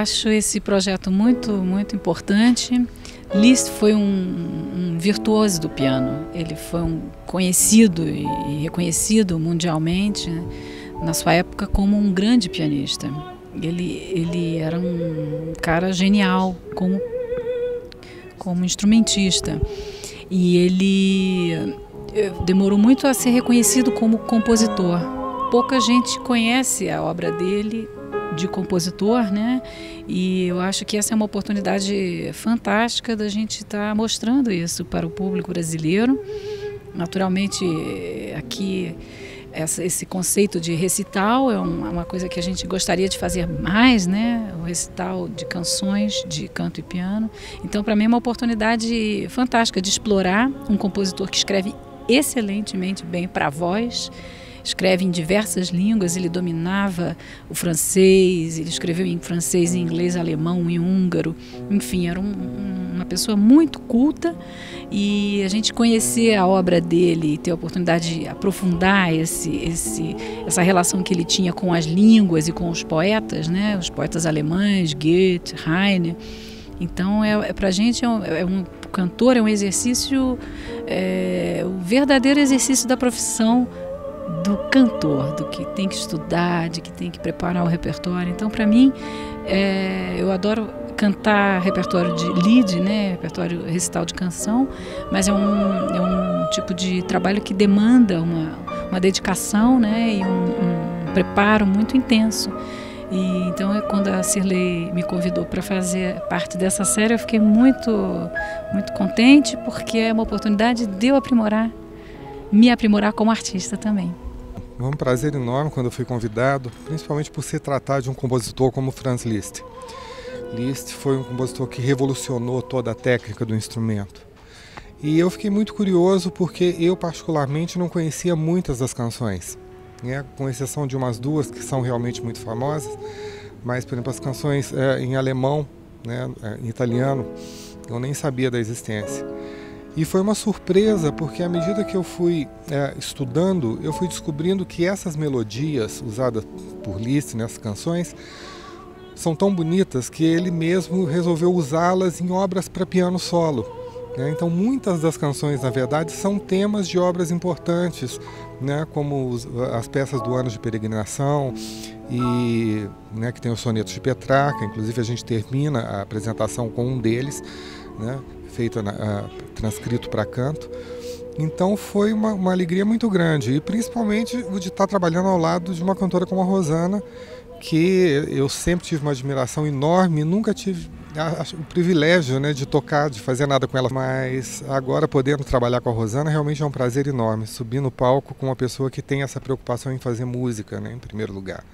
acho esse projeto muito, muito importante. Liszt foi um, um, virtuoso do piano. Ele foi um conhecido e reconhecido mundialmente na sua época como um grande pianista. Ele, ele era um cara genial como, como instrumentista. E ele eh, demorou muito a ser reconhecido como compositor. Pouca gente conhece a obra dele de compositor, né? E eu acho que essa é uma oportunidade fantástica da gente estar tá mostrando isso para o público brasileiro. Naturalmente, aqui essa, esse conceito de recital é uma, coisa que a gente gostaria de fazer mais, né? O recital de canções de canto e piano. Então, para mim é uma oportunidade fantástica de explorar um compositor que escreve excelentemente bem para voz escreve em diversas línguas, ele dominava o francês, ele escreveu em francês, em inglês, alemão, em húngaro, enfim, era um, uma pessoa muito culta e a gente conhecer a obra dele e ter a oportunidade de aprofundar esse, esse, essa relação que ele tinha com as línguas e com os poetas, né, os poetas alemães, Goethe, Heine, então, é, é para a gente, é um, é um, cantor é um exercício, é, o verdadeiro exercício da profissão do cantor, do que tem que estudar, de que tem que preparar o repertório. Então, para mim, é, eu adoro cantar repertório de lead, né, repertório recital de canção, mas é um, é um tipo de trabalho que demanda uma, uma dedicação, né, e um, um preparo muito intenso. E então, é quando a Cirlei me convidou para fazer parte dessa série, eu fiquei muito, muito contente, porque é uma oportunidade de eu aprimorar me aprimorar como artista também. É um prazer enorme quando eu fui convidado, principalmente por se tratar de um compositor como Franz Liszt. Liszt foi um compositor que revolucionou toda a técnica do instrumento. E eu fiquei muito curioso porque eu particularmente não conhecia muitas das canções, né? com exceção de umas duas que são realmente muito famosas, mas por exemplo as canções é, em alemão, né, é, em italiano, eu nem sabia da existência. E foi uma surpresa, porque à medida que eu fui é, estudando, eu fui descobrindo que essas melodias usadas por Liszt nessas canções são tão bonitas que ele mesmo resolveu usá-las em obras para piano solo. Né? Então, muitas das canções, na verdade, são temas de obras importantes, né? como os, as peças do Ano de Peregrinação, e né, que tem os sonetos de Petrarca. Inclusive, a gente termina a apresentação com um deles né, feito uh, transcrito para canto. Então foi uma, uma, alegria muito grande e principalmente o de estar trabalhando ao lado de uma cantora como a Rosana, que eu sempre tive uma admiração enorme, nunca tive o privilégio né, de tocar, de fazer nada com ela, mas agora podendo trabalhar com a Rosana realmente é um prazer enorme, subir no palco com uma pessoa que tem essa preocupação em fazer música, né, em primeiro lugar.